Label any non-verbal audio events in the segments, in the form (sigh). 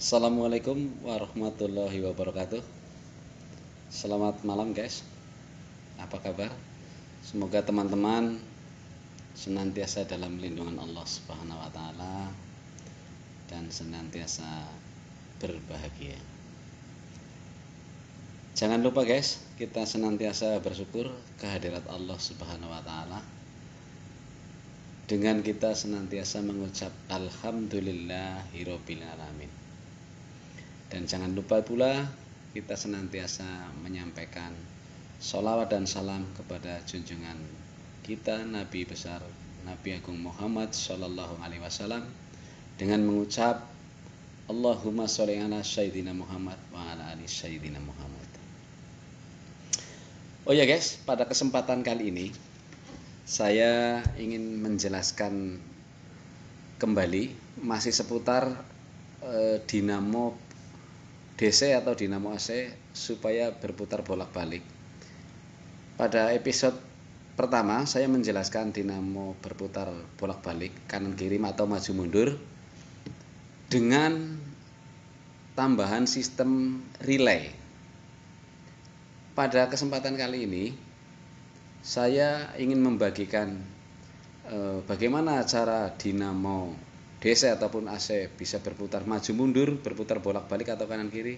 Assalamualaikum warahmatullahi wabarakatuh. Selamat malam guys. Apa kabar? Semoga teman-teman senantiasa dalam lindungan Allah Subhanahu wa taala dan senantiasa berbahagia. Jangan lupa guys, kita senantiasa bersyukur kehadirat Allah Subhanahu wa taala dengan kita senantiasa mengucap alhamdulillahirabbil alamin. Dan jangan lupa pula kita senantiasa menyampaikan sholawat dan salam kepada junjungan kita Nabi besar Nabi Agung Muhammad Shallallahu Alaihi Wasallam dengan mengucap Allahumma sholli ala Sayyidina Muhammad wa ala ali Sayyidina Muhammad. Oh ya guys, pada kesempatan kali ini saya ingin menjelaskan kembali masih seputar eh, dinamo DC atau dinamo AC supaya berputar bolak-balik. Pada episode pertama saya menjelaskan dinamo berputar bolak-balik kanan kiri atau maju mundur dengan tambahan sistem relay. Pada kesempatan kali ini saya ingin membagikan eh, bagaimana cara dinamo DC ataupun AC bisa berputar maju mundur, berputar bolak-balik atau kanan kiri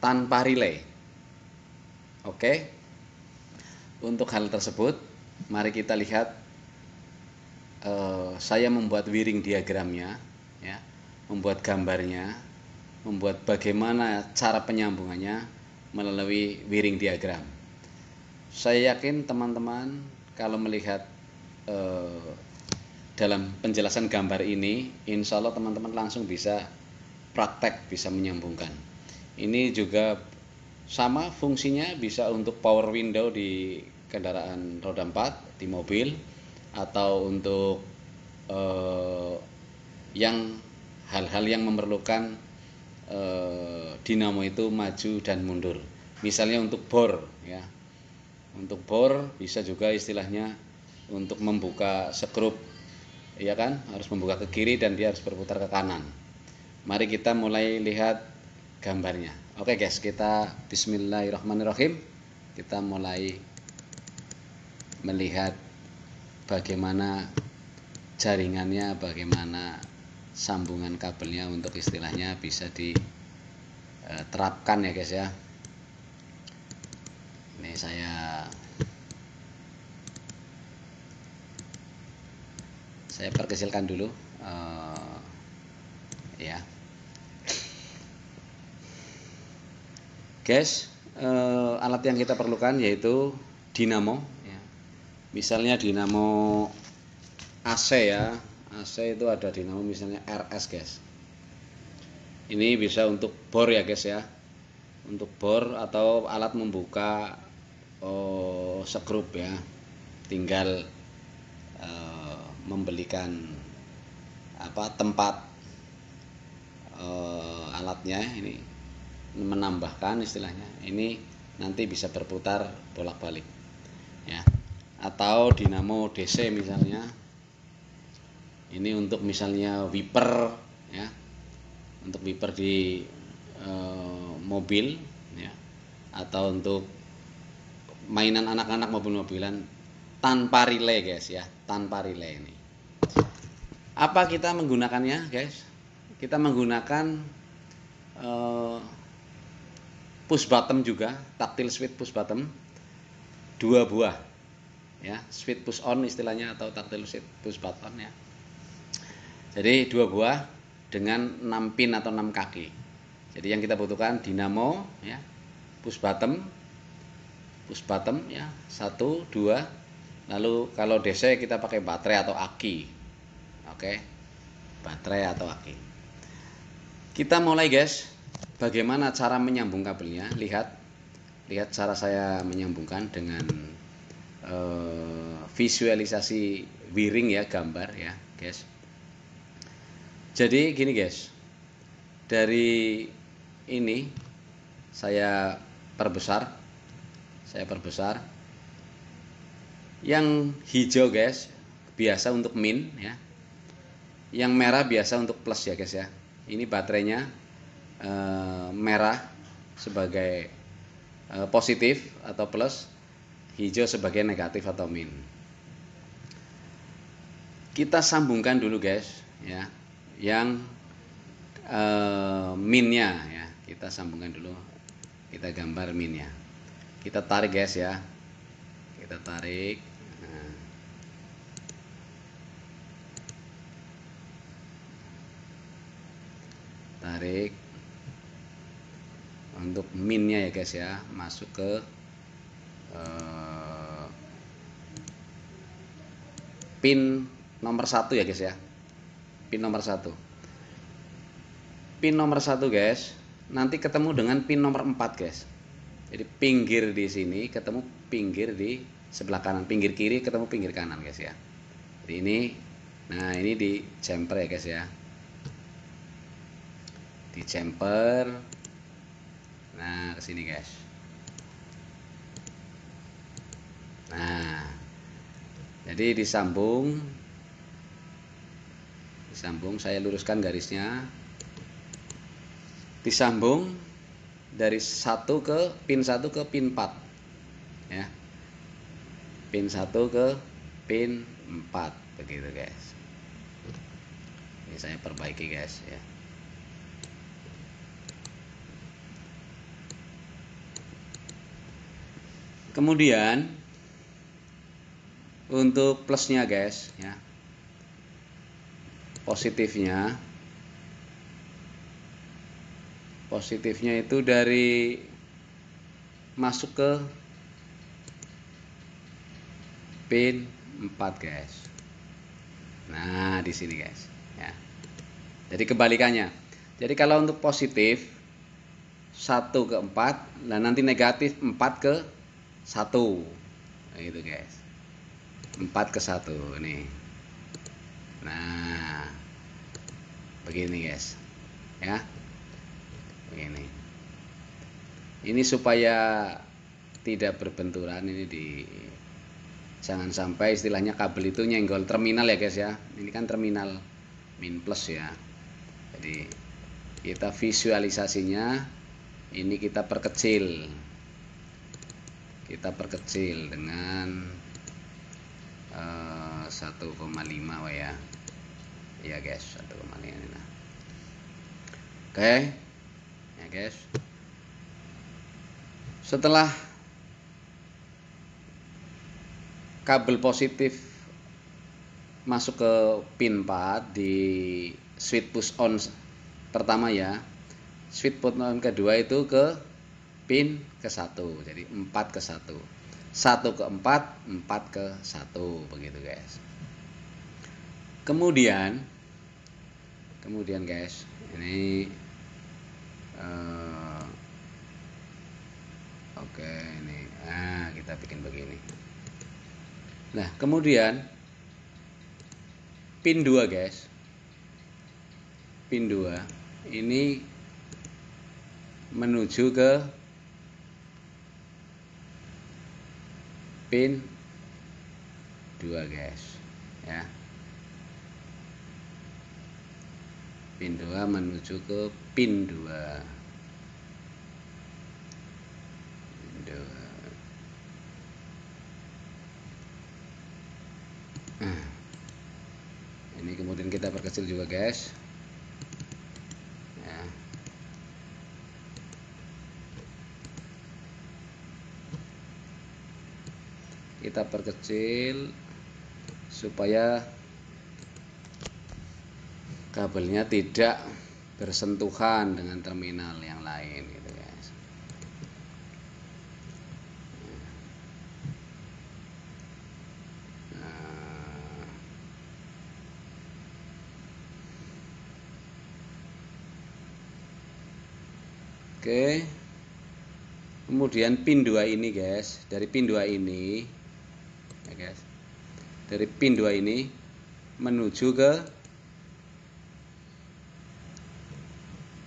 tanpa relay. Oke. Untuk hal tersebut, mari kita lihat uh, saya membuat wiring diagramnya ya, membuat gambarnya, membuat bagaimana cara penyambungannya melalui wiring diagram. Saya yakin teman-teman kalau melihat uh, dalam penjelasan gambar ini, insya Allah teman-teman langsung bisa praktek, bisa menyambungkan. Ini juga sama fungsinya bisa untuk power window di kendaraan roda 4 di mobil atau untuk eh, yang hal-hal yang memerlukan eh, dinamo itu maju dan mundur. Misalnya untuk bor ya. Untuk bor bisa juga istilahnya untuk membuka sekrup ya kan? Harus membuka ke kiri dan dia harus berputar ke kanan. Mari kita mulai lihat gambarnya. Oke guys kita bismillahirrahmanirrahim. Kita mulai melihat bagaimana jaringannya bagaimana sambungan kabelnya untuk istilahnya bisa diterapkan ya guys ya. Ini saya saya perkecilkan dulu uh, ya. Guys uh, alat yang kita perlukan yaitu dinamo ya. misalnya dinamo AC ya. AC itu ada dinamo misalnya RS guys. Ini bisa untuk bor ya guys ya. Untuk bor atau alat membuka oh, sekrup ya. Tinggal uh, membelikan apa tempat uh, alatnya ini menambahkan istilahnya ini nanti bisa berputar bolak-balik ya. Atau dinamo DC misalnya ini untuk misalnya wiper ya untuk wiper di e, mobil ya atau untuk mainan anak-anak mobil-mobilan tanpa relay guys ya tanpa relay ini apa kita menggunakannya, guys? Kita menggunakan uh, push button juga, tactile switch push button, dua buah, ya, switch push on istilahnya atau tactile switch push button ya. Jadi dua buah dengan 6 pin atau 6 kaki. Jadi yang kita butuhkan dinamo, ya, push button, push button ya, satu, dua. Lalu kalau DC kita pakai baterai atau aki, oke baterai atau aki kita mulai guys. Bagaimana cara menyambung kabelnya? Lihat. Lihat cara saya menyambungkan dengan uh, visualisasi wiring ya gambar ya guys. Jadi gini guys. Dari ini saya perbesar. Saya perbesar. Yang hijau guys biasa untuk min ya yang merah biasa untuk plus ya guys ya ini baterainya eh, merah sebagai eh, positif atau plus, hijau sebagai negatif atau min. Kita sambungkan dulu guys, ya, yang eh, minnya ya. Kita sambungkan dulu, kita gambar minnya. Kita tarik guys ya, kita tarik. Nah. Tarik. Untuk minnya ya guys ya. Masuk ke uh, pin nomor satu ya guys ya. Pin nomor satu. Pin nomor satu guys. Nanti ketemu dengan pin nomor 4 guys. Jadi pinggir di sini ketemu pinggir di sebelah kanan. Pinggir kiri ketemu pinggir kanan guys ya. Jadi ini nah ini di jumper ya guys ya di jumper nah ke sini guys. Nah jadi disambung. Disambung saya luruskan garisnya. Disambung dari satu ke pin satu ke pin 4 ya. Pin satu ke pin 4 begitu guys. Ini saya perbaiki guys ya kemudian untuk plusnya guys ya positifnya positifnya itu dari masuk ke pin 4 guys. Nah di sini guys ya. Jadi kebalikannya. Jadi kalau untuk positif 1 ke 4 dan nanti negatif 4 ke 1 nah, gitu guys. 4 ke 1 nih nah begini guys. Ya. Begini. Ini supaya tidak berbenturan ini di jangan sampai istilahnya kabel itu nyenggol terminal ya guys ya. Ini kan terminal min plus ya. Jadi kita visualisasinya ini kita perkecil kita perkecil dengan uh, 1,5 ya. Ya guys 1,5 ini nah oke. Okay. ya guys. Setelah kabel positif masuk ke pin 4 di switch push on pertama ya switch push on kedua itu ke pin ke satu jadi 4 ke 1 1 ke 4 4 ke 1 begitu guys. Kemudian kemudian guys ini uh, oke okay, ini nah kita bikin begini. Nah, kemudian pin 2 guys. Pin 2 ini menuju ke pin. 2 guys. Ya. Pin 2 menuju ke pin 2. nah. Ini kemudian kita perkecil juga guys kita perkecil supaya kabelnya tidak bersentuhan dengan terminal yang lain gitu guys Oke. Kemudian pin 2 ini, guys. Dari pin 2 ini guys. Dari pin 2 ini menuju ke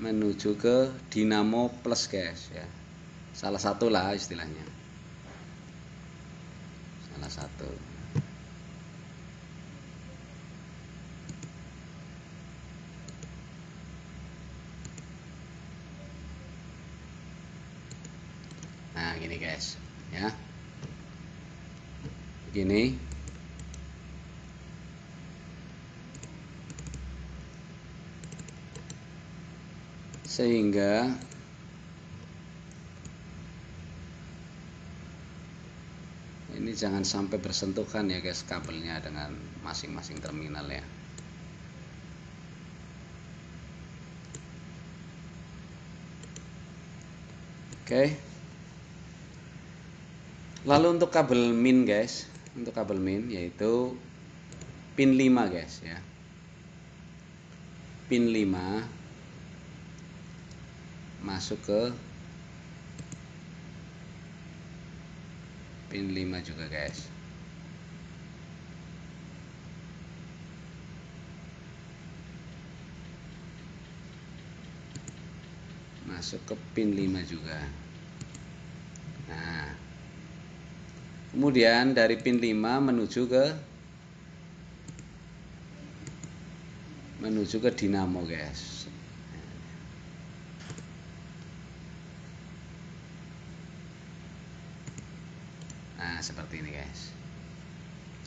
menuju ke dinamo plus guys ya. Salah satu lah istilahnya. Salah satu. Nah gini guys ya begini. Sehingga ini jangan sampai bersentuhan ya guys kabelnya dengan masing-masing terminal ya. Oke. Lalu untuk kabel min guys, untuk kabel min yaitu pin 5 guys ya. Pin 5 masuk ke pin 5 juga guys. masuk ke pin 5 juga nah kemudian dari pin 5 menuju ke menuju ke dinamo guys. Nah seperti ini guys.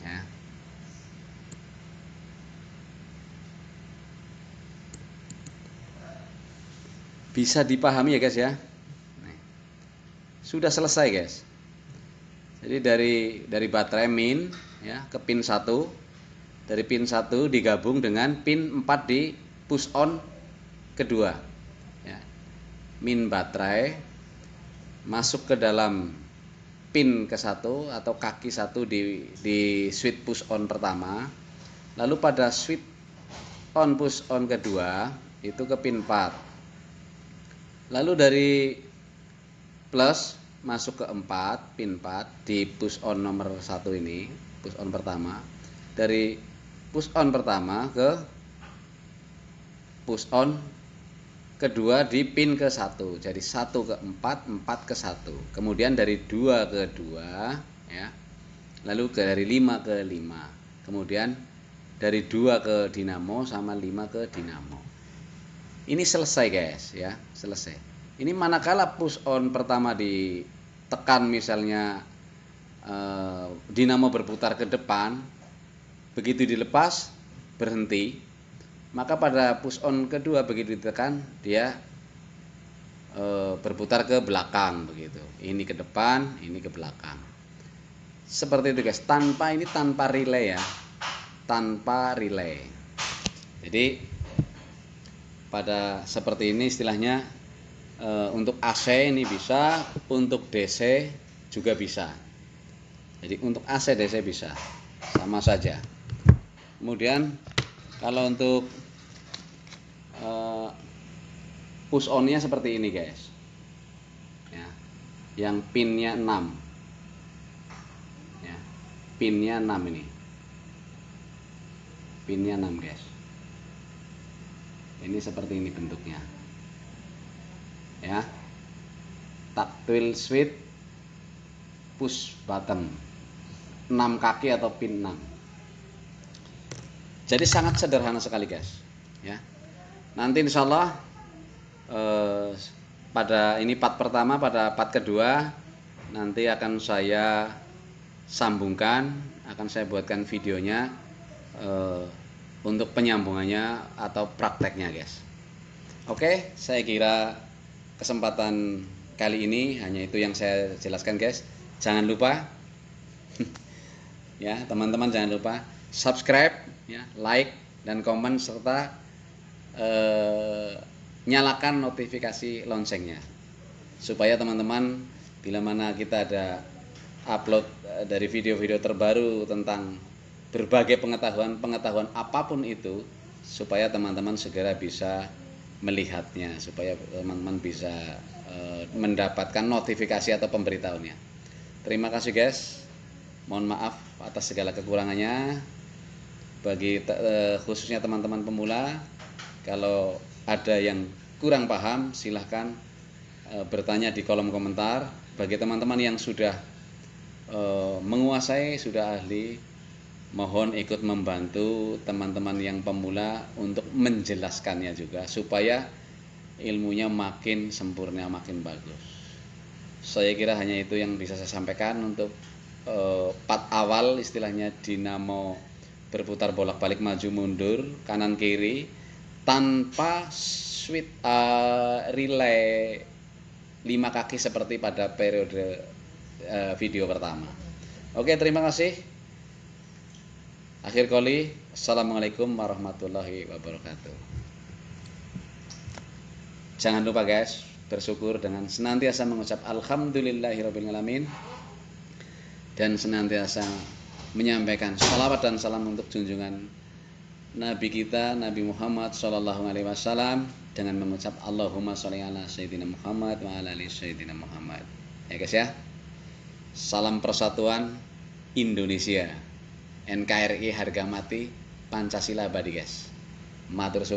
Ya. Bisa dipahami ya guys ya? Sudah selesai guys jadi dari dari baterai min ya ke pin 1 dari pin 1 digabung dengan pin 4 di push on kedua ya. min baterai masuk ke dalam pin ke satu atau kaki satu di di switch push on pertama. Lalu pada switch on push on kedua itu ke pin 4 Lalu dari plus masuk ke 4, pin 4 di push on nomor 1 ini, push on pertama. Dari push on pertama ke push on kedua di pin ke 1. Jadi 1 ke 4, 4 ke 1. Kemudian dari 2 ke 2 ya. Lalu ke dari 5 ke 5. Kemudian dari 2 ke dinamo sama 5 ke dinamo. Ini selesai guys ya, selesai. Ini manakala push on pertama ditekan misalnya eh, dinamo berputar ke depan, begitu dilepas berhenti, maka pada push on kedua begitu ditekan dia eh, berputar ke belakang begitu. Ini ke depan, ini ke belakang. Seperti itu guys, tanpa ini tanpa relay ya. Tanpa relay. Jadi pada seperti ini istilahnya e, untuk AC ini bisa untuk DC juga bisa. Jadi untuk AC DC bisa. Sama saja. Kemudian kalau untuk e, push onnya seperti ini guys. Ya. Yang pinnya 6 ya. Pinnya 6 ini. Pinnya 6 guys. Ini seperti ini bentuknya ya. Tactile switch push button. 6 kaki atau pin 6 jadi sangat sederhana sekali guys. Ya. Nanti insya Allah eh, pada ini part pertama pada part kedua nanti akan saya sambungkan akan saya buatkan videonya eh, untuk penyambungannya atau prakteknya guys. Oke saya kira kesempatan kali ini hanya itu yang saya jelaskan guys. Jangan lupa (laughs) ya teman-teman jangan lupa subscribe ya like dan komen serta eh, nyalakan notifikasi loncengnya. Supaya teman-teman bila mana kita ada upload eh, dari video-video terbaru tentang berbagai pengetahuan-pengetahuan apa pun itu supaya teman-teman segera bisa melihatnya supaya teman-teman bisa uh, mendapatkan notifikasi atau pemberitahuannya. Terima kasih guys. Mohon maaf atas segala kekurangannya. Bagi uh, khususnya teman-teman pemula, kalau ada yang kurang paham silahkan bertanya di kolom komentar. Bagi teman-teman yang sudah menguasai, sudah ahli, mohon ikut membantu teman-teman yang pemula untuk menjelaskannya juga supaya ilmunya makin sempurna makin bagus saya kira hanya itu yang bisa saya sampaikan untuk eh, part awal istilahnya dinamo berputar bolak-balik maju mundur kanan kiri tanpa switch uh, relay lima kaki seperti pada periode uh, video pertama. Oke, terima kasih. Akhir kali, Assalamualaikum warahmatullahi wabarakatuh. Jangan lupa guys, bersyukur dengan senantiasa mengucap Alhamdulillahirrabbilalamin dan senantiasa menyampaikan salawat dan salam untuk junjungan Nabi kita Nabi Muhammad Shallallahu Alaihi Wasallam dengan mengucap Allahumma sholli ala Sayyidina Muhammad wa ala ali Sayyidina Muhammad. Ya guys ya. Salam persatuan Indonesia NKRI harga mati Pancasila abadi guys. Matur